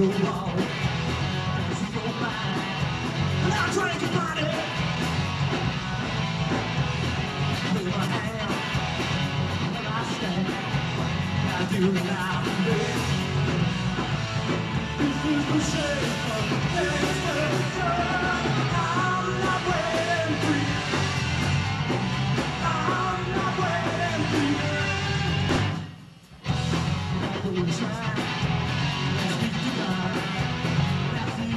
Cause you I'll your my hand, and I stand. I do it now. This is the shape of destination.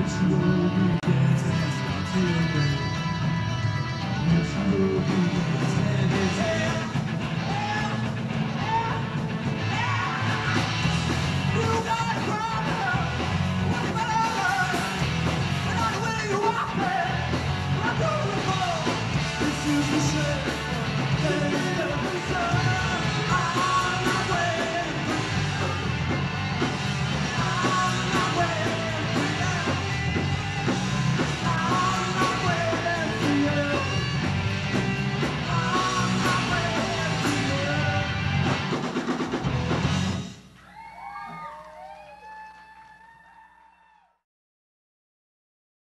Which will be dancing and starting